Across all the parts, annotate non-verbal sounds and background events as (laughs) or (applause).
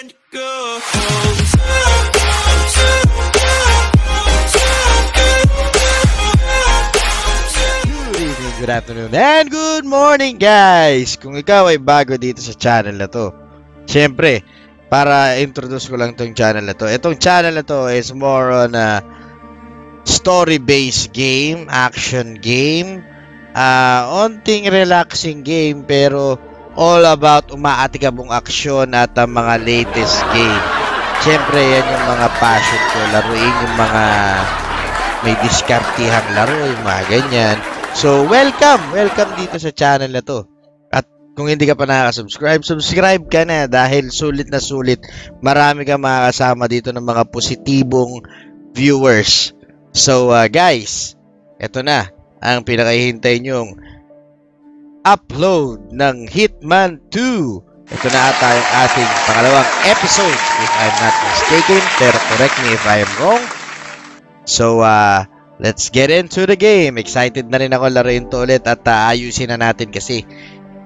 and go. Good evening, good afternoon, and good morning guys! Kung ikaw ay bago dito sa channel na to, syempre, para introduce ko lang tong channel na to. Itong channel na to is more on a story-based game, action game, uh, onting relaxing game, pero all about umaatikabong aksyon at ang mga latest game. Syempre, yan yung mga passion ko. Laruin yung mga may diskartihang laro, yung mga ganyan. So, welcome! Welcome dito sa channel na to. At kung hindi ka pa nakaka-subscribe, subscribe ka na dahil sulit na sulit. Marami ka makakasama dito ng mga positibong viewers. So, uh, guys, eto na ang pinakahihintay nyong upload ng Hitman 2. Ito na ata yung ating pangalawang episode, if I'm not mistaken. Pero correct me if I'm wrong. So, uh, let's get into the game. Excited na rin ako laruin to ulit at uh, ayusin na natin kasi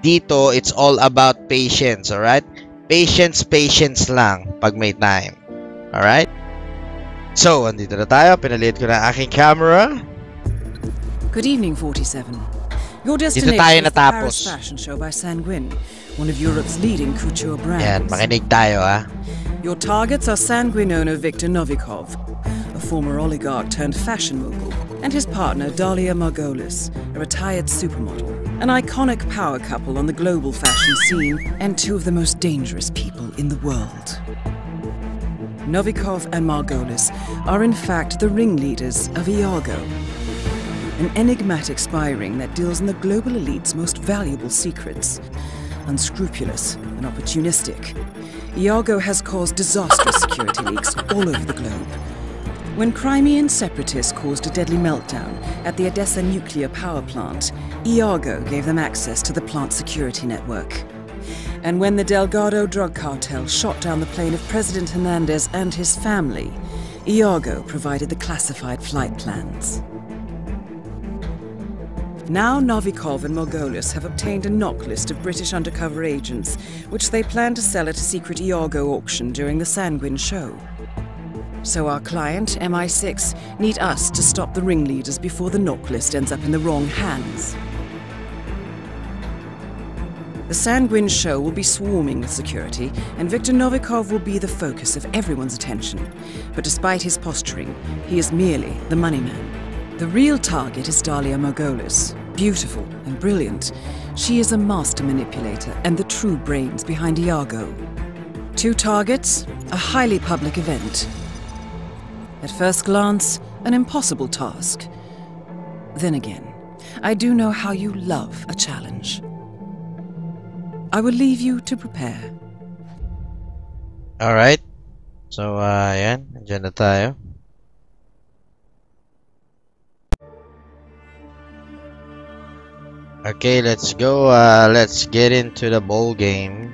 dito, it's all about patience, alright? Patience, patience lang pag may time. Alright? So, andito na tayo. Pinalit ko na aking camera. Good evening, 47. Your tayo destination is the natapos. Paris Fashion Show by Sanguine, one of Europe's leading couture brands. Yan, makinig tayo ha. Your targets are Sanguine owner Viktor Novikov, a former oligarch turned fashion mogul, and his partner Dalia Margolis, a retired supermodel, an iconic power couple on the global fashion scene, and two of the most dangerous people in the world. Novikov and Margolis are in fact the ringleaders of Iago, an enigmatic spy ring that deals in the global elite's most valuable secrets. Unscrupulous and opportunistic, Iago has caused disastrous security leaks all over the globe. When Crimean separatists caused a deadly meltdown at the Odessa nuclear power plant, Iago gave them access to the plant's security network. And when the Delgado drug cartel shot down the plane of President Hernandez and his family, Iago provided the classified flight plans. Now Novikov and Margolis have obtained a NOC list of British undercover agents, which they plan to sell at a secret Iago auction during the Sanguine show. So our client, MI6, need us to stop the ringleaders before the NOC list ends up in the wrong hands. The Sanguine show will be swarming with security, and Viktor Novikov will be the focus of everyone's attention. But despite his posturing, he is merely the money man. The real target is Dalia Margolis. Beautiful and brilliant, she is a master manipulator and the true brains behind Iago. Two targets, a highly public event. At first glance, an impossible task. Then again, I do know how you love a challenge. I will leave you to prepare. Alright. So, uh, yan. Nandiyan na tayo. Okay, let's go. Uh, let's get into the bowl game.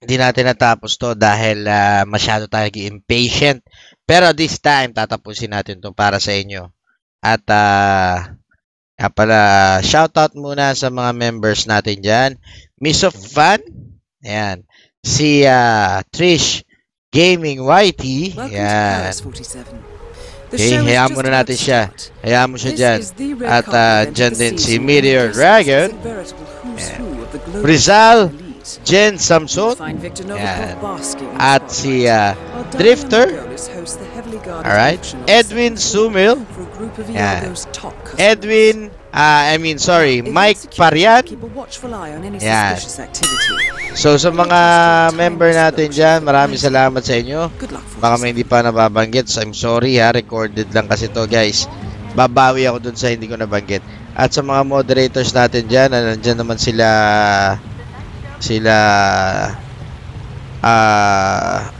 Hindi natin natapos to dahil uh, masyado tayo impatient. Pero this time, tatapusin natin to para sa inyo. At, uh, nga pala, shoutout muna sa mga members natin dyan. Miss of Fun. Ayan. Si uh, Trish Gaming YT. Welcome to Ayan. Okay, hayaan muna natin siya. Hayaan mo siya dyan. At uh, dyan din si Meteor Dragon. Ayan. Rizal. Jen Samson. Ayan. At si uh, Drifter. Alright. Edwin Sumil. Ayan. Edwin uh, I mean, sorry, Mike Parian. Activity. So, sa mga member natin dyan, maraming salamat sa inyo. Baka 47. may hindi pa nababanggit. So, I'm sorry ha, recorded lang kasi to guys. Babawi ako dun sa hindi ko nabanggit. At sa mga moderators natin dyan, na nandyan naman sila, sila, ah,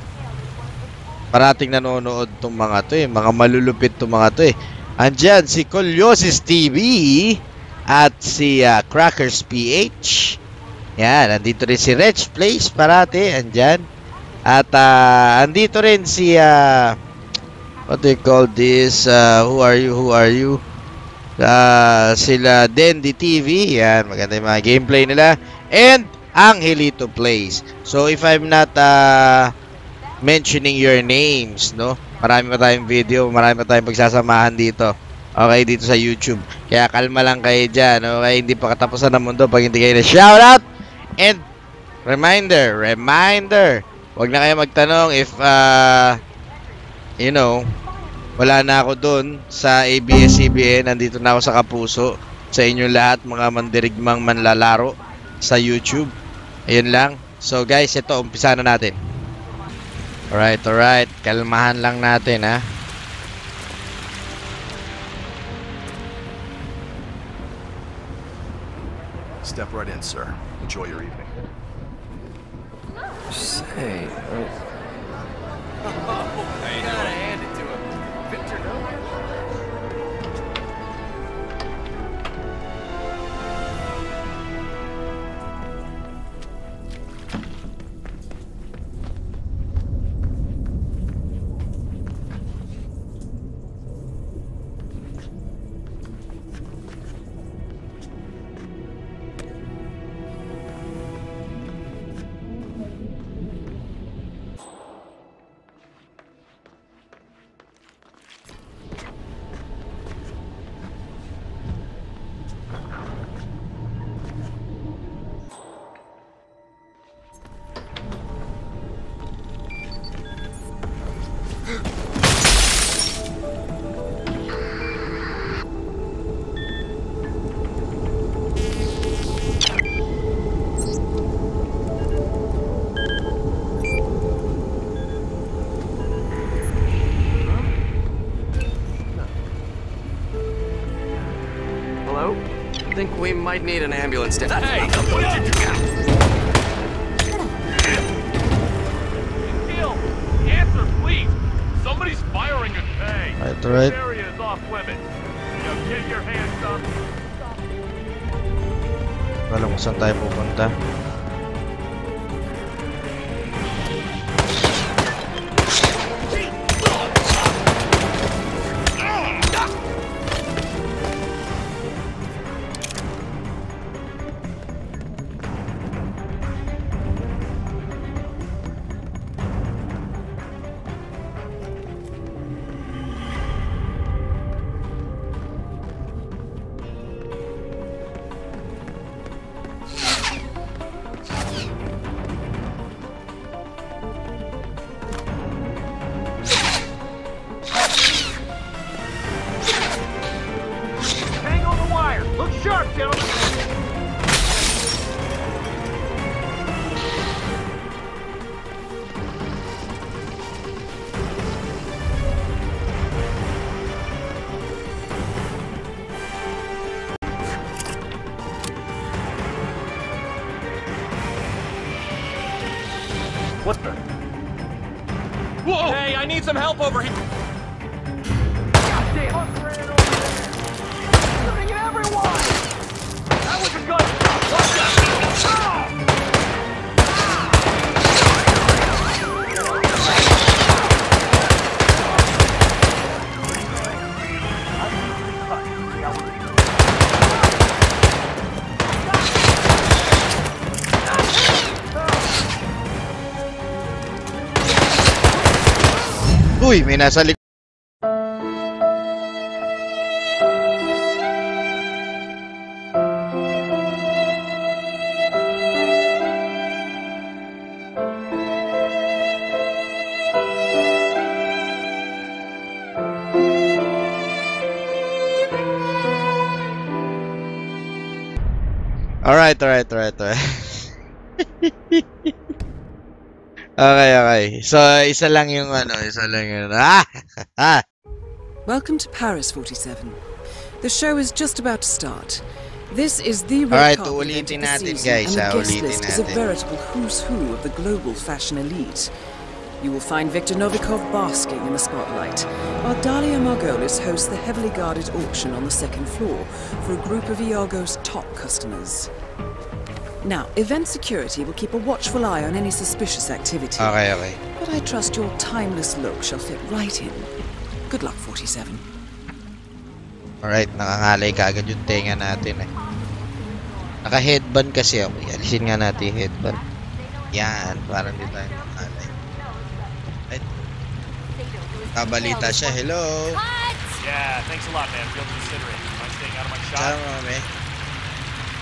parating nanonood tong mga to eh. Mga malulupit tong mga to eh. Andyan si Coliosis TV at si ah, Crackers PH. Yan, andito rin si Reg Place parati, andyan. At ah, andito rin si ah, what do you call this? Ah, who are you? Who are you? Ah, sila Dendy TV. Yan, maganda yung mga gameplay nila. And Angelito Place. So if I'm not uh, mentioning your names, no? Marami pa tayong video, marami pa tayong pagsasamahan dito. Okay, dito sa YouTube. Kaya kalma lang kayo dyan, okay? Hindi pa katapusan ng mundo pag hindi kayo na shoutout. And reminder, reminder, wag na kayo magtanong if, uh, you know, wala na ako doon sa ABS-CBN. Nandito na ako sa Kapuso. Sa inyong lahat, mga mandirigmang manlalaro sa YouTube. Ayun lang. So guys, ito, umpisa na natin. Alright, alright. Kalmahan lang natin, ha. Step right in, sir. Enjoy your evening. Say, uh, hello? We might need an ambulance. To- hey, what did you do? Kill! Answer, please! Somebody's firing at Bay! Alright, alright. This area is off limits. Now get your hands up. Alam kung saan tayo pupunta. Some help over here! Nasa. Alright, alright, alright, alright. (laughs) okay, okay. So, isa lang yung ano, isa lang yung... Ah! (laughs) ah! Welcome to Paris 47. The show is just about to start. This is the red Alright, carpet of the natin, season, guys, and the ah, guest list is a veritable who's who of the global fashion elite. You will find Viktor Novikov basking in the spotlight, while Dalia Margolis hosts the heavily guarded auction on the second floor for a group of Iago's top customers. Now, event security will keep a watchful eye on any suspicious activity, Okay, okay. but I trust your timeless look shall fit right in. Good luck, 47. Alright, nakangalay ka agad yung tenga natin eh. Naka-headband kasi ako. Alisin nga natin yung headband. Yan, para hindi tayo makalay. Ay, kabalita siya. Hello. Yeah, thanks a lot, man. Real considerate. Am I staying out of my shot? Sama kami.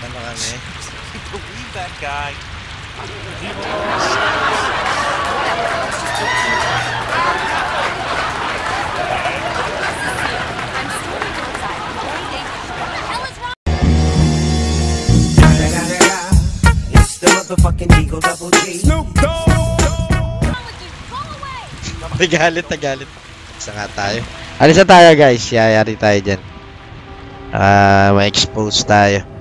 Sama kami. Can you believe that guy? It's the motherfucking Eagle Double G. Nagalit, nagalit. Isa nga tayo. Alis na tayo guys. Yayari tayo dyan. Ah, ma-expose tayo.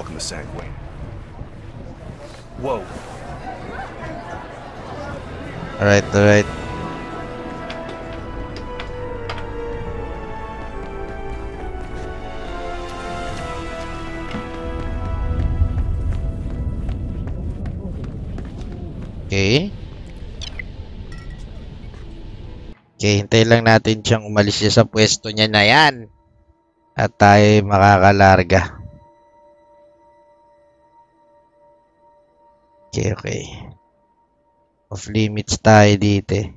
Welcome to Sanguine. Whoa. Alright, alright. Okay. Okay, hintay lang natin siyang umalis siya sa pwesto niya na yan. At tayo makakalarga. Okay, okay. Off limits tayo dito eh.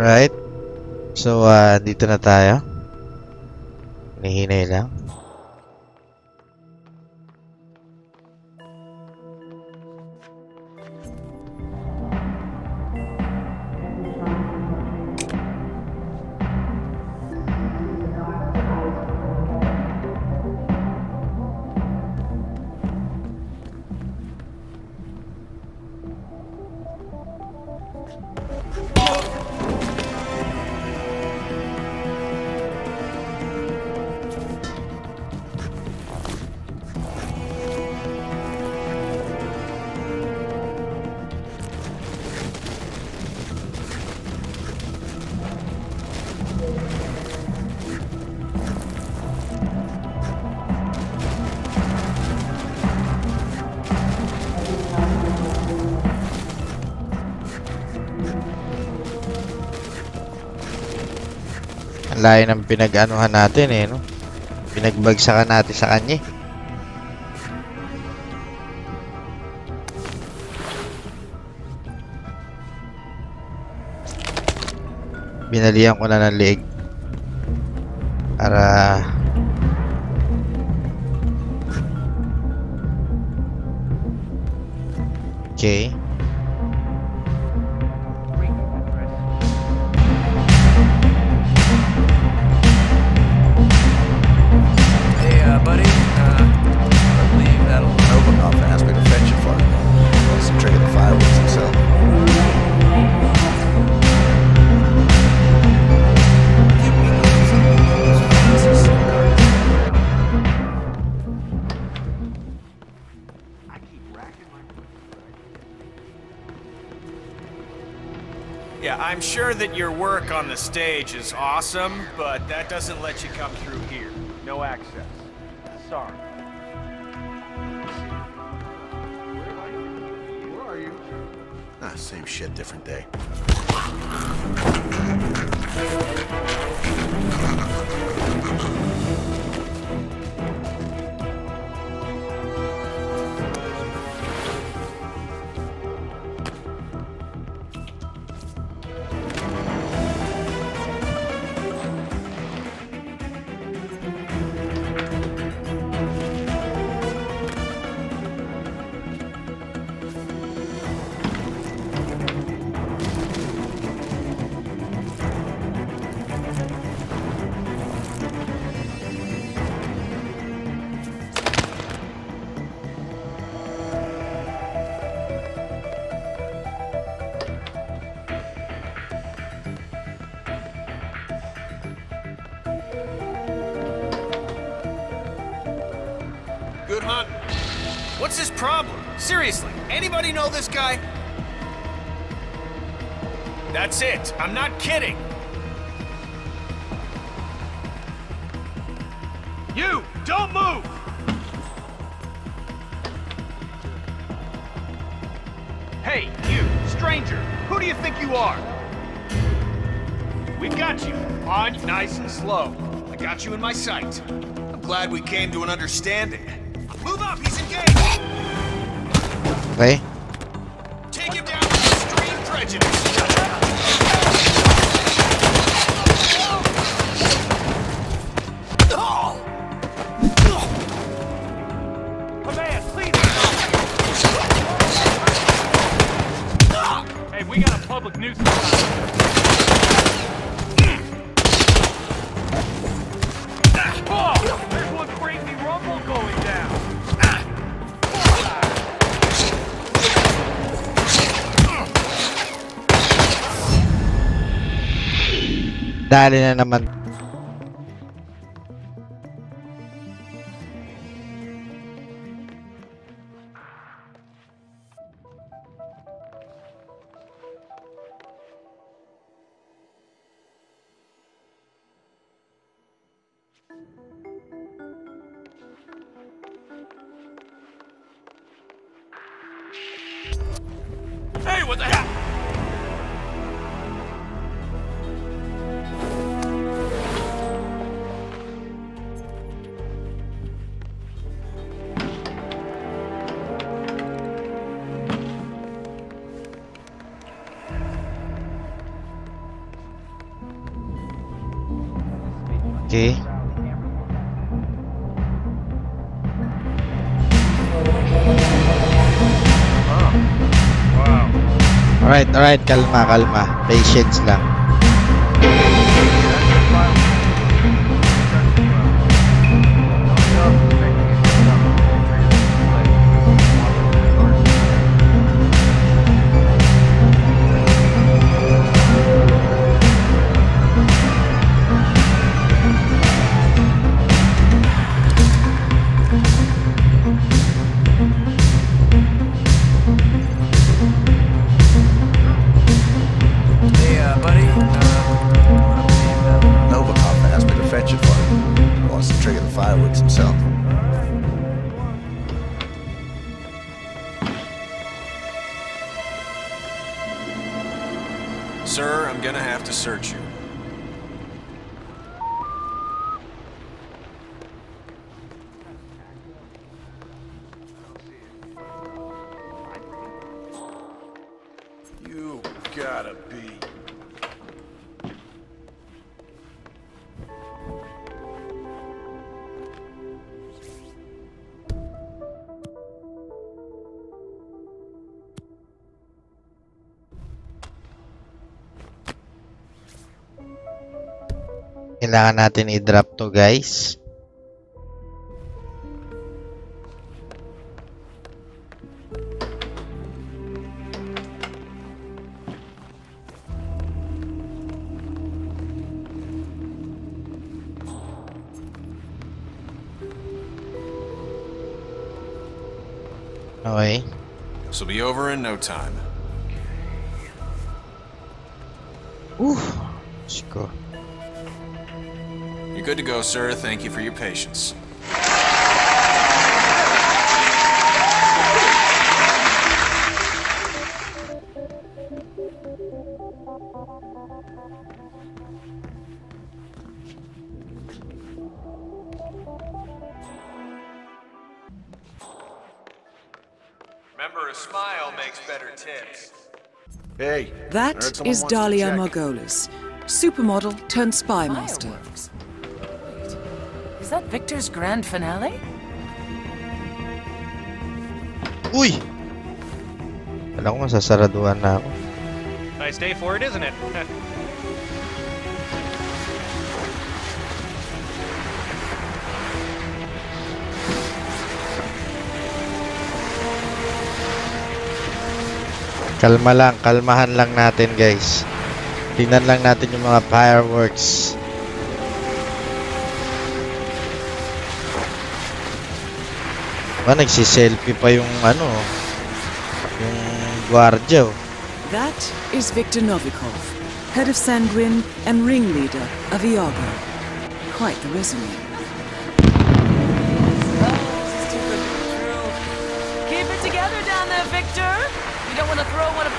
Alright. So, ah, dito na tayo. Nahinay lang. Layo ng pinag-anuhan natin eh, no? Pinagbagsakan natin sa kanya eh. Binalihan ko na ng leeg. Para... Okay. That your work on the stage is awesome, but that doesn't let you come through here. No access. Sorry. Ah, same shit, different day. Seriously, anybody know this guy? That's it. I'm not kidding. You, don't move! Hey, you, stranger, who do you think you are? We've got you. On nice and slow. I got you in my sight. I'm glad we came to an understanding. Okay? Dali na naman. Alright. Kalma, kalma. Patience lang. Kailangan natin i-drop to, guys. Okay. This'll be over in no time. Whew. Diyos ko. You're good to go, sir. Thank you for your patience. Remember, a smile makes better tips. Hey. That is Dalia Margolis, supermodel turned spy master. Viktor's grand finale? Uy! Alam ko masasaraduhan na ako. Nice day for it, isn't it? (laughs) Kalma lang, kalmahan lang natin guys. Tingnan lang natin yung mga fireworks. Ba, nagsiselfie pa yung ano, yung gwardiya. oh. That is Viktor Novikov, head of Sanguine and ringleader of Iago. Quite the resume. This is too good to be true. Keep it together down there, Viktor. You don't want to throw one of.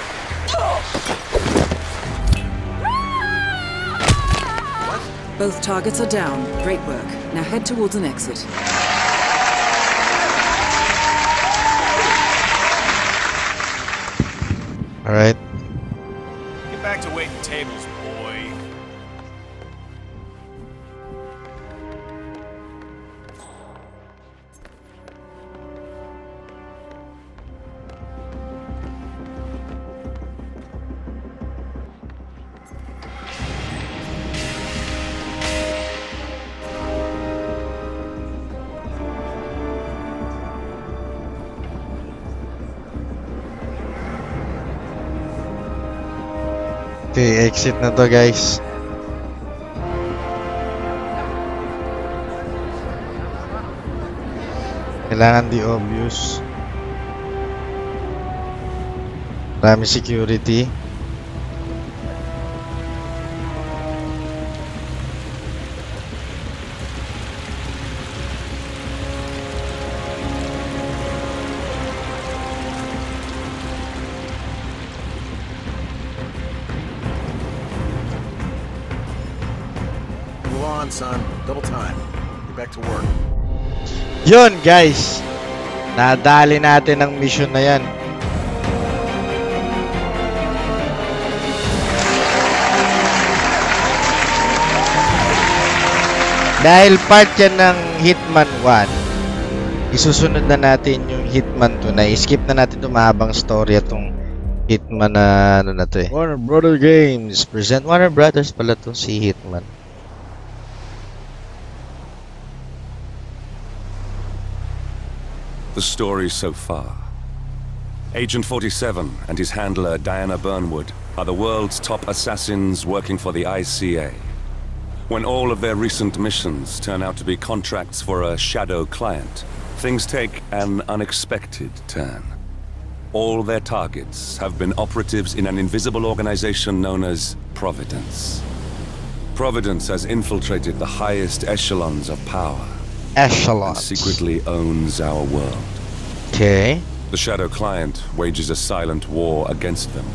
Both targets are down. Great work. Now head towards an exit. Alright. Get back to waiting tables, exit na to guys. Kailangan di obvious. Marami security. Yun guys. Nadali natin ang mission na yan. Dahil part yan ng Hitman 1, isusunod na natin yung Hitman 2 na skip na natin itong mahabang story atong Hitman na ano na to eh. Warner Brother Games present Warner Brothers pala to si Hitman. The story so far. Agent 47 and his handler Diana Burnwood are the world's top assassins working for the ICA. When all of their recent missions turn out to be contracts for a shadow client, things take an unexpected turn. All their targets have been operatives in an invisible organization known as Providence. Providence has infiltrated the highest echelons of power Echelon. secretly owns our world. Okay. The Shadow Client wages a silent war against them.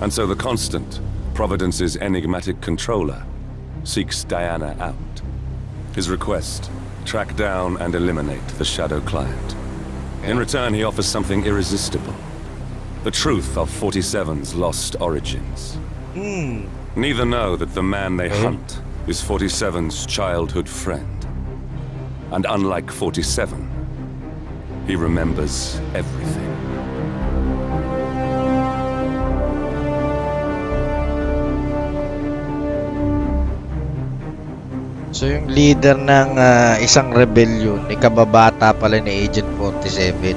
And so the Constant, Providence's enigmatic controller, seeks Diana out. His request, track down and eliminate the Shadow Client. In return, he offers something irresistible. The truth of 47's lost origins. Hmm. Neither know that the man they hmm. hunt is 47's childhood friend. And unlike 47, he remembers everything. So yung leader ng ah, isang rebellion, ay kababata pala ni Agent 47.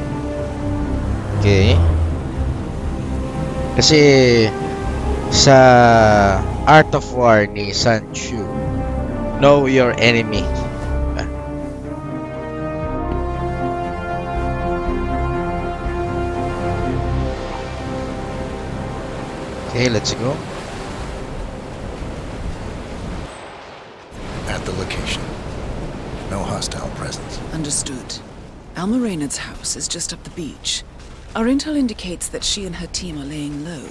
Okay. Kasi sa Art of War ni Sun Tzu, know your enemy. Okay, let's go. At the location. No hostile presence. Understood. Alma Reynard's house is just up the beach. Our intel indicates that she and her team are laying low,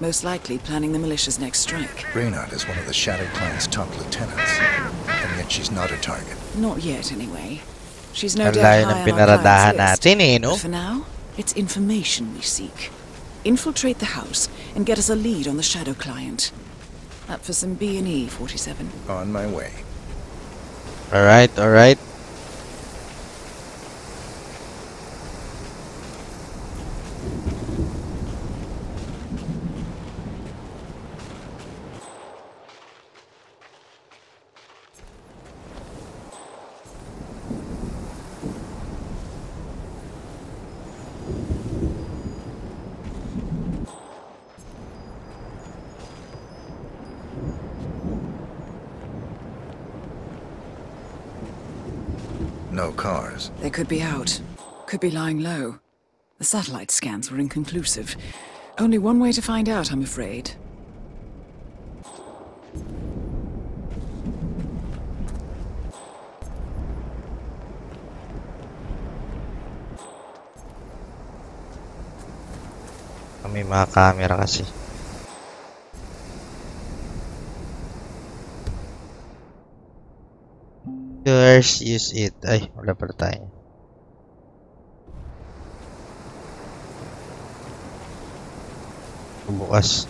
most likely planning the militia's next strike. Reynard is one of the Shadow Client's top lieutenants. And yet she's not a target. Not yet, anyway. She's no Ang doubt layo high ng on our pinaradahan client's list. natin eh, no? But for now, it's information we seek. Infiltrate the house and get us a lead on the Shadow Client. Up for some B&E, 47. On my way. Alright, alright. No cars. They could be out. Could be lying low. The satellite scans were inconclusive. Only one way to find out, I'm afraid. May mga camera kasi. First, use it. Ay, wala pala tayo. Bukas.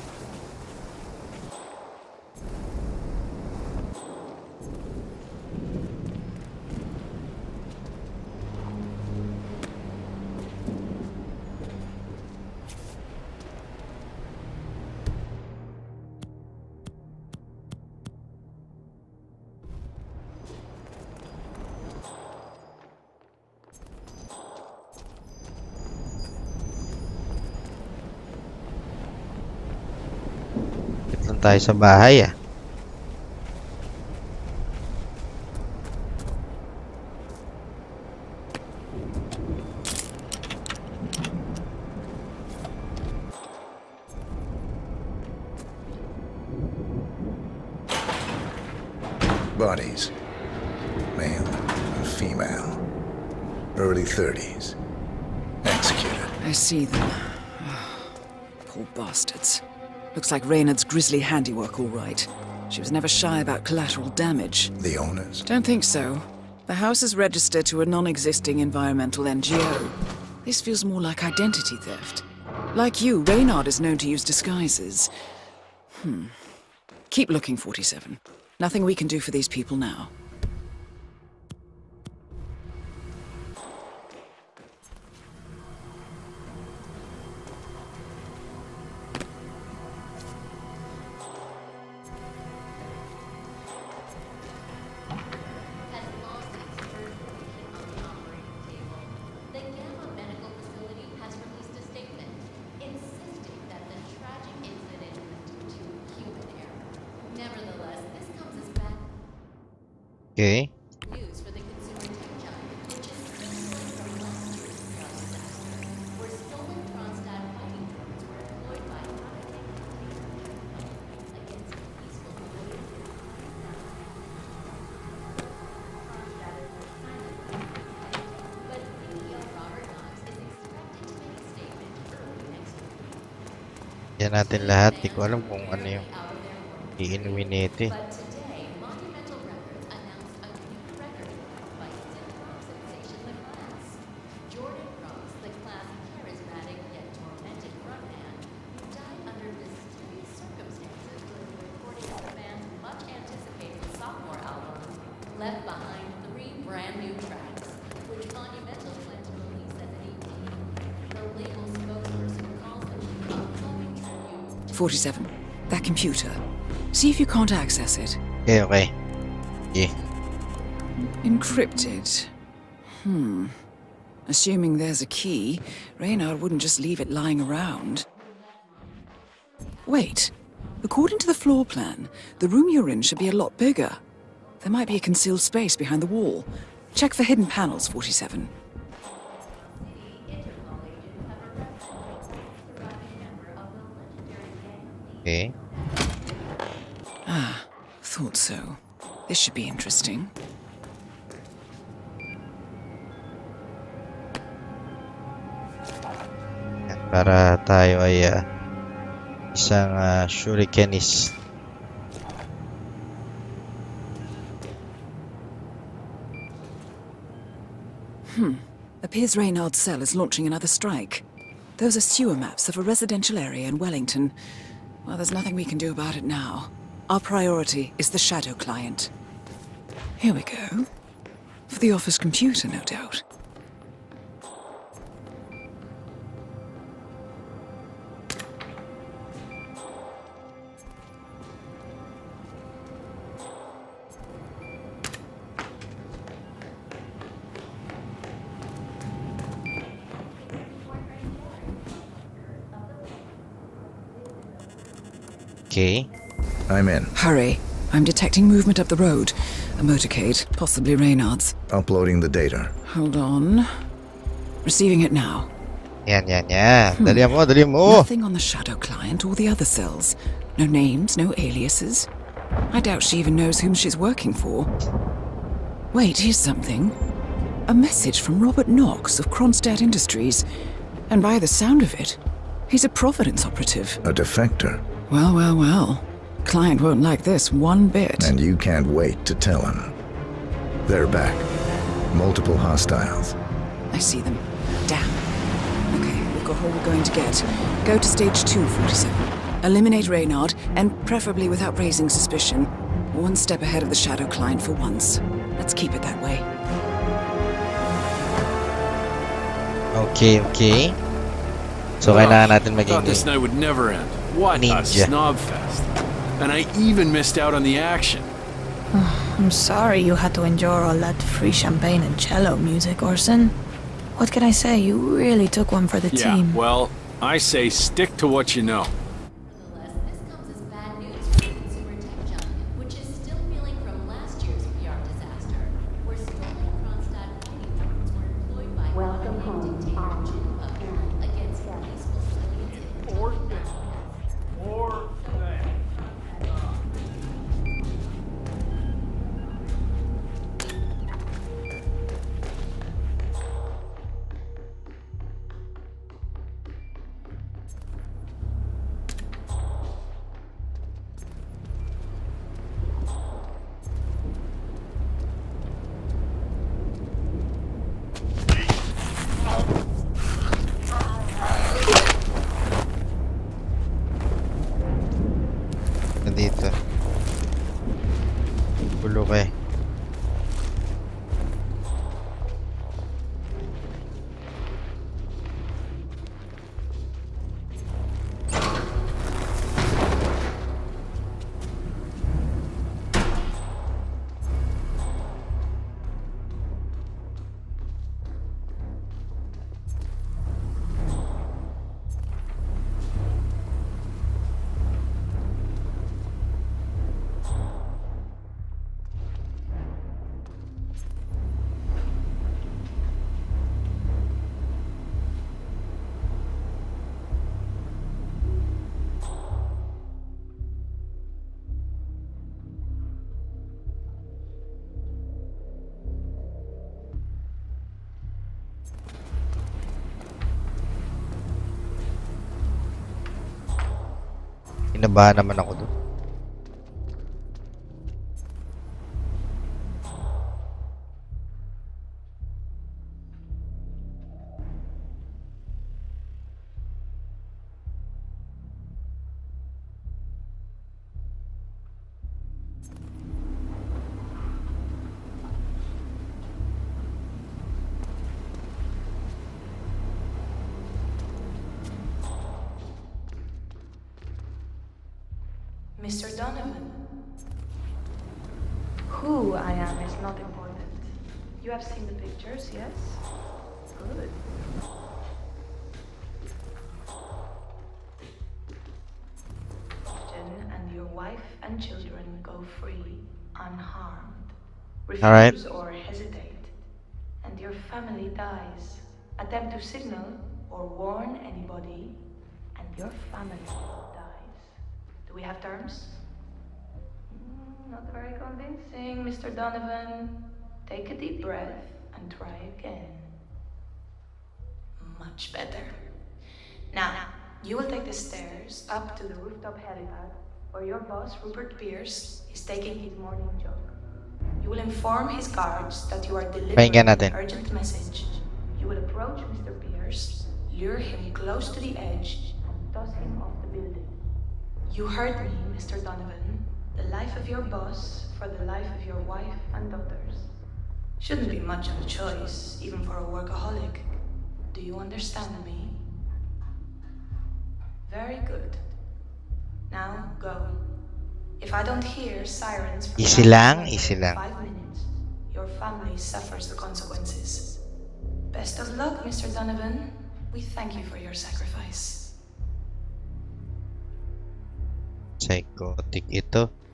Dito tayo sa bahay ah. Bodies. Male and female. Early 30s. Executed. I see them. Looks like Reynard's grisly handiwork, all right. She was never shy about collateral damage. The owners? Don't think so. The house is registered to a non-existing environmental NGO. This feels more like identity theft. Like you, Reynard is known to use disguises. Hmm. Keep looking, 47. Nothing we can do for these people now. Week. Yan natin lahat. Di ko alam kung ano yung iinumin nito eh. 47. That computer. See if you can't access it. Okay. Okay. Encrypted. Hmm. Assuming there's a key, Reynard wouldn't just leave it lying around. Wait. According to the floor plan, the room you're in should be a lot bigger. There might be a concealed space behind the wall. Check for hidden panels, 47. Okay. Ah, thought so. This should be interesting. Yan, Para tayo ay ah, isang uh, shurikenist. Appears Reynard's cell is launching another strike. Those are sewer maps of a residential area in Wellington. Well, there's nothing we can do about it now. Our priority is the Shadow client. Here we go. For the office computer, no doubt. Okay. I'm in. Hurry. I'm detecting movement up the road. A motorcade, possibly Reynard's. Uploading the data. Hold on. Receiving it now. Yan, yan, yan. Hmm. Dali mo, dali mo. Nothing on the Shadow client or the other cells. No names, no aliases. I doubt she even knows whom she's working for. Wait, here's something. A message from Robert Knox of Kronstadt Industries. And by the sound of it, he's a Providence operative. A defector. Well, well, well. Client won't like this one bit. And you can't wait to tell him. They're back. Multiple hostiles. I see them. Damn. Okay, we've got all we're going to get. Go to stage two, 47. Eliminate Reynard, and preferably without raising suspicion. One step ahead of the Shadow client for once. Let's keep it that way. Okay, okay. So, kailangan natin maging... Thought this night would never end. What a Ninja. snob fest. And I even missed out on the action. (sighs) I'm sorry you had to endure all that free champagne and cello music, Orson. What can I say? You really took one for the yeah, team. well, I say stick to what you know. dito. Bulok eh. Inabahan naman ako doon. Mr. Donovan. Who I am is not important. You have seen the pictures, yes? Good. Jen and your wife and children go free, unharmed. Refuse All right. or hesitate, and your family dies. Attempt to signal or warn anybody, and your family dies. Do we have terms? Mm, Not very convincing, Mr. Donovan. Take a deep breath and try again. Much better. Now, you will take the stairs up to the rooftop helipad where your boss, Rupert Pierce, is taking his morning jog. You will inform his guards that you are delivering an urgent message. You will approach Mr. Pierce, lure him close to the edge, and toss him off. You heard me, Mr. Donovan. The life of your boss for the life of your wife and daughters. Shouldn't be much of a choice, even for a workaholic. Do you understand me? Very good. Now go. If I don't hear sirens from Easy the lang, easy lang. five minutes, your family suffers the consequences. Best of luck, Mr. Donovan. We thank you for your sacrifice. Psychotic ito.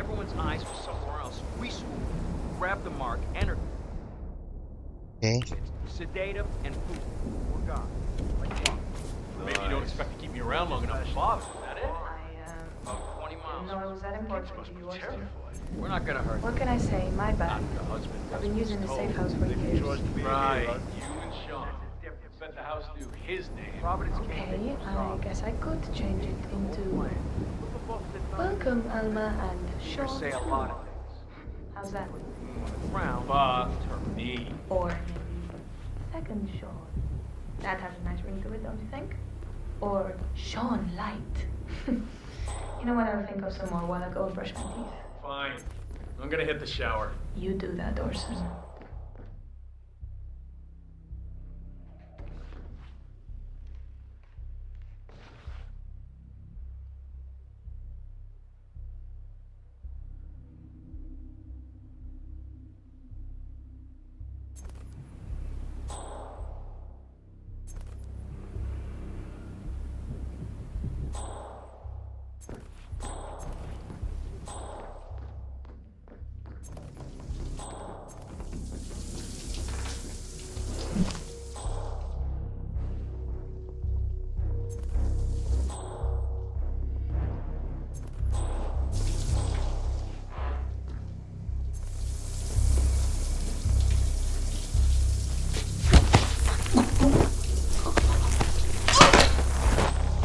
Everyone's eyes are somewhere else, we swoop, grab the mark, enter, Okay. sedate him, and poof, we're gone. Like clock. Maybe you don't expect to keep me around long enough to bother. Is that it? I, uh, About 20 miles. no, it that important to you, Orson. We're not gonna hurt What can I say? My bad. Husband I've been using the safe house for years. Right. You and Sean. Bet the house knew his name. Providence Okay, I guess I could change it into Welcome, Alma and You Sean. say a lot of things. How's that? Frown. But me. Or second Sean. That has a nice ring to it, don't you think? Or Sean Light. (laughs) you know what? I'll think of some more while I go and brush my teeth. Fine. I'm gonna hit the shower. You do that, Orson.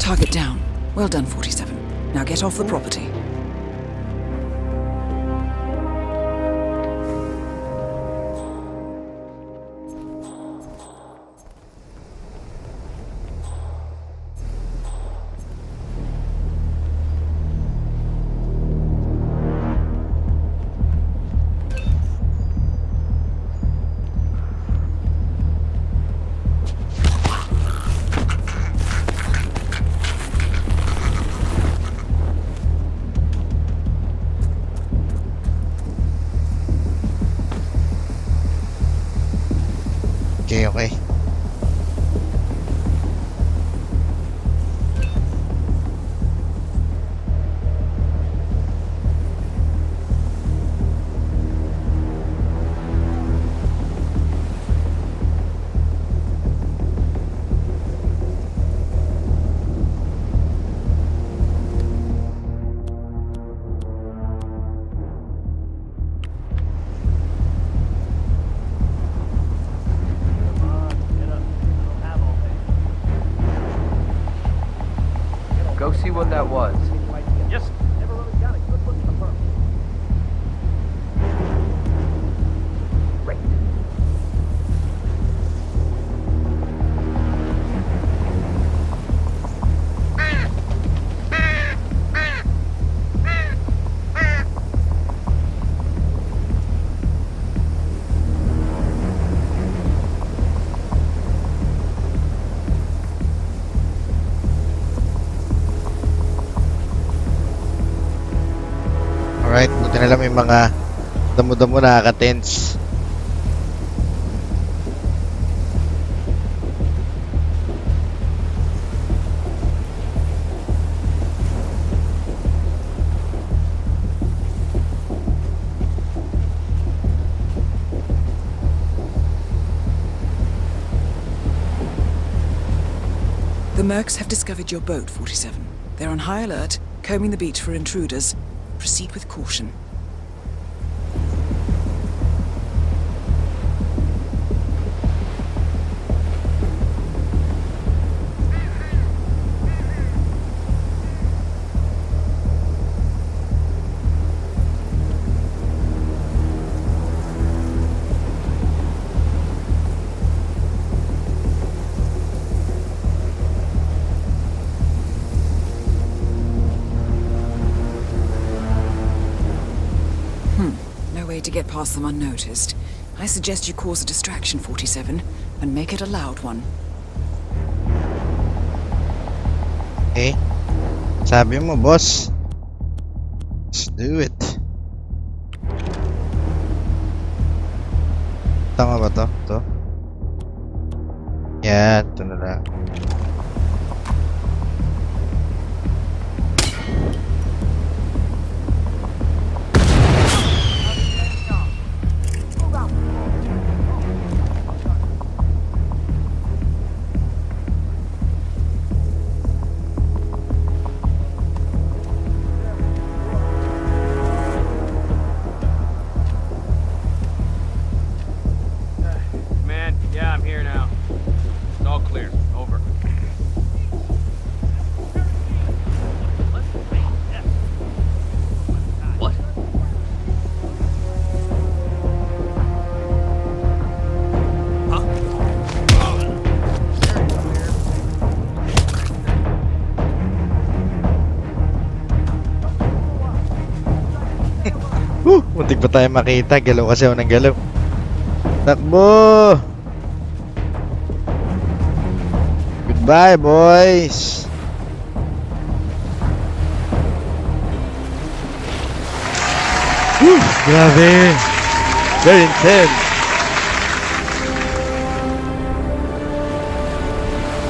Target down. Well done, 47. Now get off the property. Go see what that was. Mga damo-damo nakaka-tense. The Mercs have discovered your boat, 47. They're on high alert, combing the beach for intruders. Proceed with caution. Get past them unnoticed. I suggest you cause a distraction, 47, and make it a loud one. Okay. Sabi mo, boss. Let's do it. Tama ba to? To? Yan, ito na lang. Pa tayo makita. Galaw kasi ako ng galaw. Takbo! Goodbye, boys! Woo! Grabe! Very intense!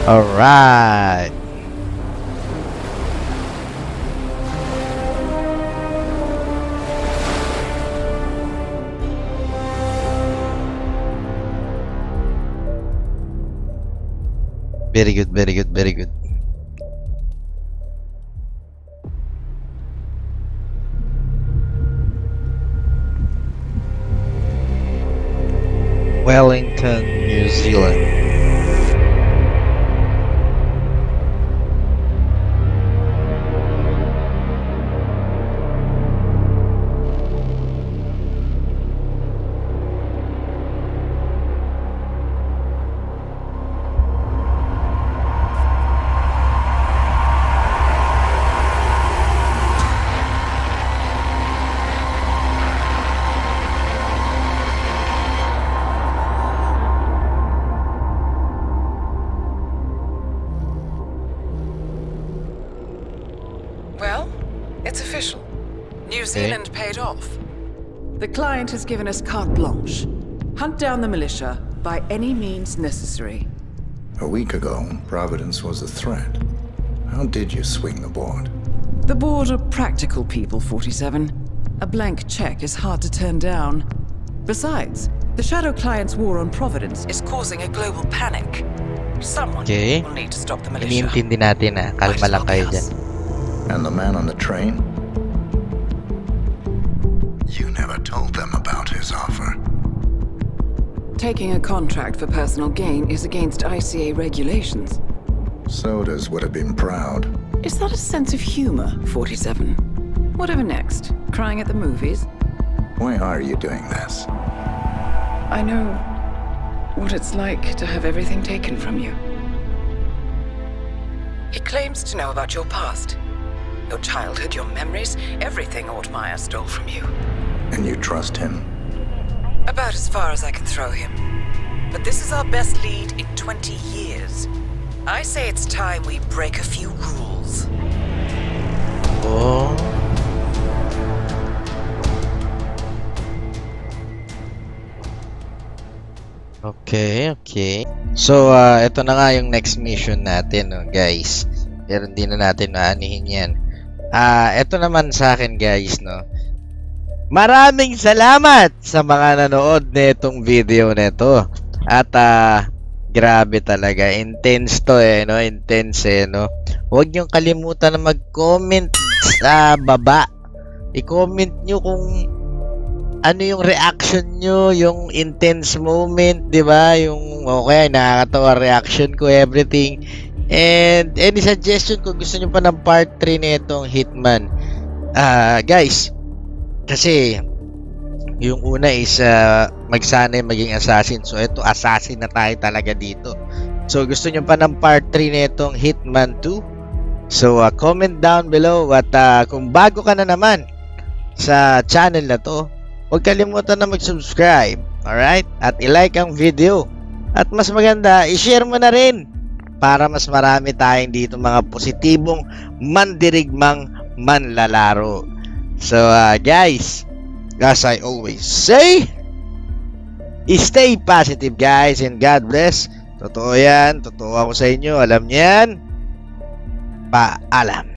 Alright! Very good, very good, very good. Wellington, New Zealand. Official. New eh? Zealand paid off. The client has given us carte blanche. Hunt down the militia by any means necessary. A week ago, Providence was a threat. How did you swing the board? The board are practical people, 47. A blank check is hard to turn down. Besides, the Shadow Client's war on Providence is causing a global panic. Someone Okay. will need to stop the militia. Iniintindi natin na. Kalma lang kayo dyan. And the man on the train? You told them about his offer. Taking a contract for personal gain is against ICA regulations. Soders would have been proud. Is that a sense of humor, 47? Whatever next? Crying at the movies? Why are you doing this? I know what it's like to have everything taken from you. He claims to know about your past. Your childhood, your memories, everything Ortmeyer stole from you. And you trust him? About as far as I can throw him. But this is our best lead in 20 years. I say it's time we break a few rules. Oh. Okay, okay. So, uh, ito na nga yung next mission natin, no, guys. Pero hindi na natin naanihin yan. Ah, ito naman sa akin, guys, no. Maraming salamat sa mga nanood nitong video nito. At ah, grabe talaga, intense to eh, no? Intense eh, no? Huwag niyong kalimutan na mag-comment sa baba. I-comment nyo kung ano yung reaction nyo, yung intense moment, di ba? Yung, okay, nakakatawa reaction ko, everything. And any suggestion kung gusto nyo pa ng part 3 nitong Hitman. Ah, guys, kasi yung una is uh, magsanay maging assassin. So ito assassin na tayo talaga dito. So gusto nyo pa ng part 3 nitong Hitman 2? So uh, comment down below at uh, kung bago ka na naman sa channel na to, huwag kalimutan na mag-subscribe Alright? At i-like ang video. At mas maganda, i-share mo na rin para mas marami tayong dito mga positibong mandirigmang manlalaro. So uh, guys, as I always say, stay positive guys and God bless. Totoo yan, totoo ako sa inyo, alam niyan. Paalam.